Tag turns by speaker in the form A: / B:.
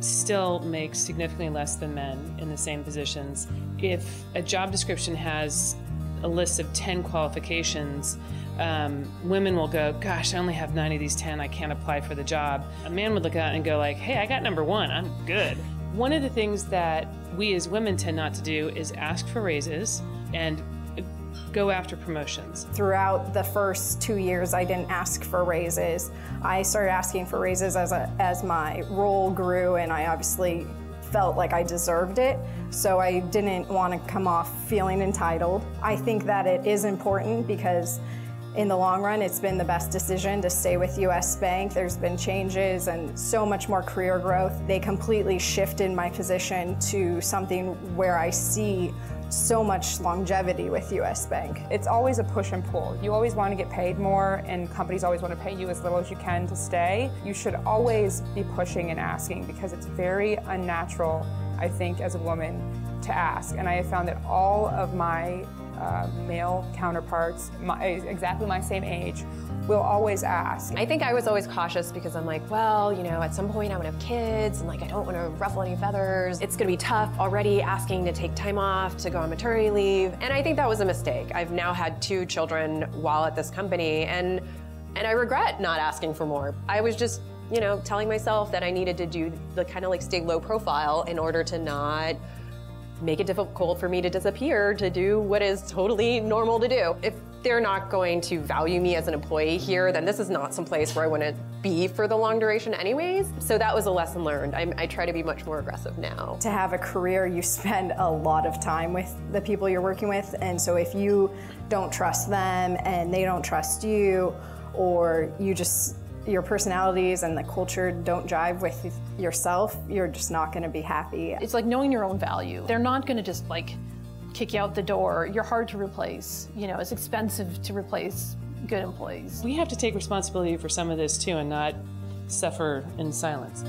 A: still make significantly less than men in the same positions. If a job description has a list of 10 qualifications, um, women will go, gosh, I only have nine of these 10, I can't apply for the job. A man would look at it and go like, hey, I got number one, I'm good. One of the things that we as women tend not to do is ask for raises and go after promotions.
B: Throughout the first two years, I didn't ask for raises. I started asking for raises as, a, as my role grew, and I obviously felt like I deserved it, so I didn't want to come off feeling entitled. I think that it is important because in the long run, it's been the best decision to stay with US Bank. There's been changes and so much more career growth. They completely shifted my position to something where I see so much longevity with US Bank.
C: It's always a push and pull. You always want to get paid more, and companies always want to pay you as little as you can to stay. You should always be pushing and asking because it's very unnatural, I think, as a woman to ask. And I have found that all of my uh, male counterparts, my, exactly my same age, will always ask.
D: I think I was always cautious because I'm like, well, you know, at some point I would have kids and like I don't want to ruffle any feathers. It's going to be tough already asking to take time off to go on maternity leave. And I think that was a mistake. I've now had two children while at this company and and I regret not asking for more. I was just you know, telling myself that I needed to do the kind of like stay low profile in order to not make it difficult for me to disappear to do what is totally normal to do. If they're not going to value me as an employee here, then this is not some place where I want to be for the long duration anyways. So that was a lesson learned. I, I try to be much more aggressive now.
B: To have a career, you spend a lot of time with the people you're working with. And so if you don't trust them and they don't trust you, or you just your personalities and the culture don't jive with yourself, you're just not going to be happy.
E: It's like knowing your own value. They're not going to just like kick you out the door. You're hard to replace. You know, it's expensive to replace good employees.
A: We have to take responsibility for some of this too and not suffer in silence.